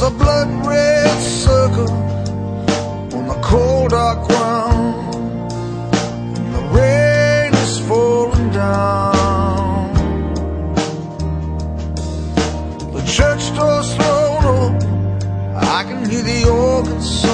was a blood red circle on the cold dark ground. And the rain is falling down. The church door's thrown open. I can hear the organ sing.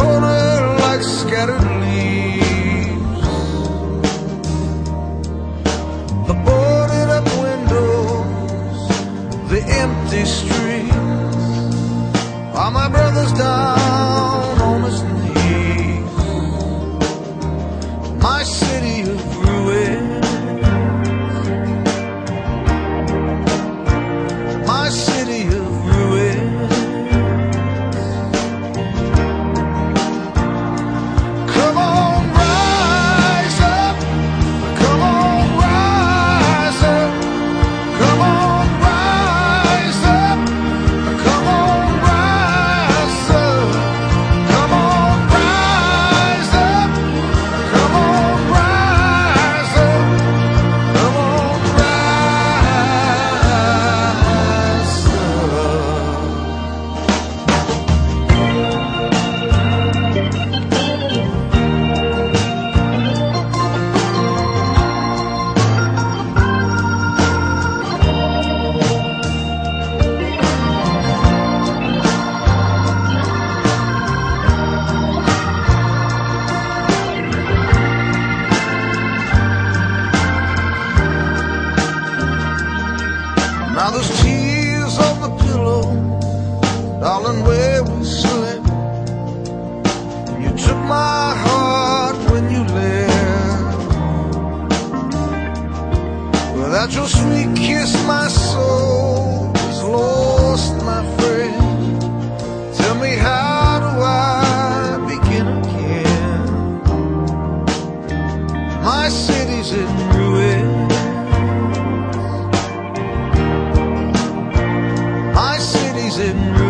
Corner like scattered leaves. The boarded up windows, the empty streets. Are my brothers down Now there's tears on the pillow, darling, where we slept. You took my heart when you left. Without your sweet kiss, my soul is lost, my friend. blazing room.